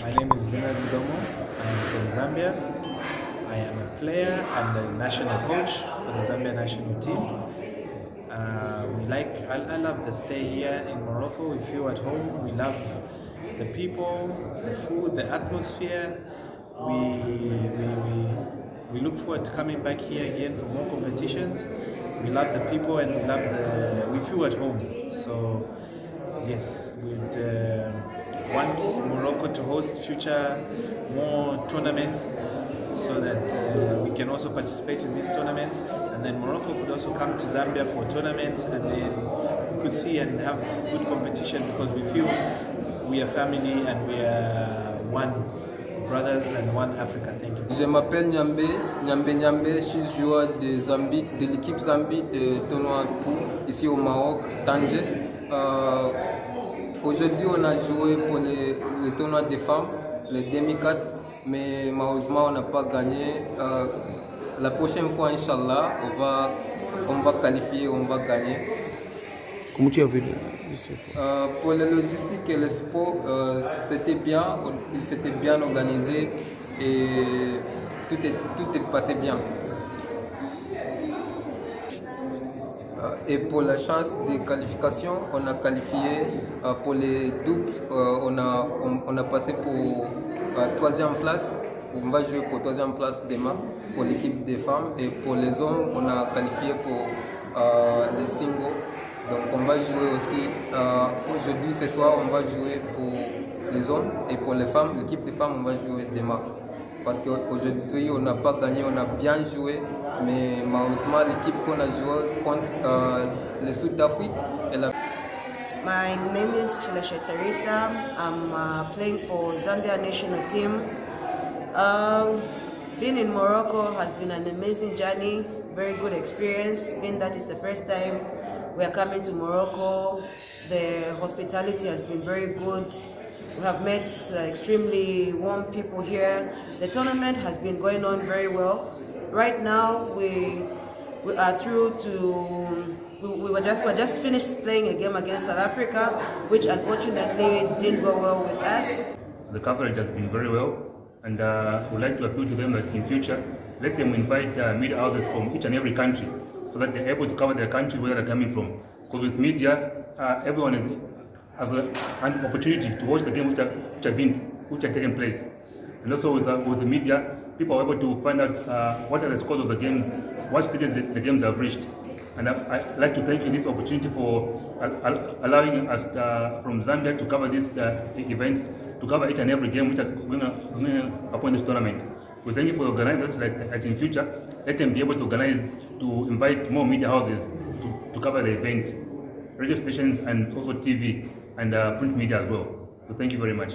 My name is Leonard Domo. I am from Zambia. I am a player and a national coach for the Zambia national team. Uh, we like, I, I love the stay here in Morocco. We feel at home. We love the people, the food, the atmosphere. We, we, we, we look forward to coming back here again for more competitions. We love the people and we love the, we feel at home. So, yes, we'd uh, want Morocco to host future more tournaments so that uh, we can also participate in these tournaments. And then Morocco could also come to Zambia for tournaments and then we could see and have good competition because we feel we are family and we are one brothers and one Africa. Thank you. Je m'appelle Nyambe, Nyambe Nyambe, je suis joueur de Zambie, de l'équipe Zambie de tournoi de ici au Maroc, Tanger. Euh, Aujourd'hui, on a joué pour le tournoi des femmes, les demi-4, mais malheureusement, on n'a pas gagné. Euh, la prochaine fois, Inch'Allah, on va, on va qualifier, on va gagner. Comment tu as vu le, Euh, pour la logistique et le sport, euh, c'était bien, il s'était bien organisé et tout est, tout est passé bien. Euh, et pour la chance de qualification, on a qualifié euh, pour les doubles, euh, on, a, on, a passé pour troisième place. On va jouer pour troisième place demain pour l'équipe des femmes et pour les hommes, on a qualifié pour les singles. Donc on va jouer aussi, aujourd'hui ce soir, on va jouer pour les hommes et pour les femmes, l'équipe des femmes, on va jouer demain. Parce qu'aujourd'hui, on n'a pas gagné, on a bien joué, mais malheureusement, l'équipe qu'on a joué contre euh, le Sud elle a My name is Chileshe Teresa. I'm uh, playing for Zambia national team. Um, being in Morocco has been an amazing journey, very good experience. Being that is the first time we are coming to Morocco, the hospitality has been very good. We have met uh, extremely warm people here. The tournament has been going on very well. Right now, we we are through to. We, we were just we just finished playing a game against South Africa, which unfortunately didn't go well with us. The coverage has been very well, and uh, we'd like to appeal to them that in future, let them invite uh, media houses from each and every country, so that they're able to cover their country where they're coming from. Because with media, uh, everyone is has an opportunity to watch the games which, have been which are taking place, and also with, uh, with the media, people are able to find out uh, what are the scores of the games, what stages the, the games have reached. And I, would like to thank you this opportunity for allowing us uh, from Zambia to cover these uh, events, to cover each and every game which are going upon this tournament. We thank you for organizers like, like in future, let them be able to organize, to invite more media houses to, to cover the event, radio stations and also TV and uh, print media as well. So thank you very much.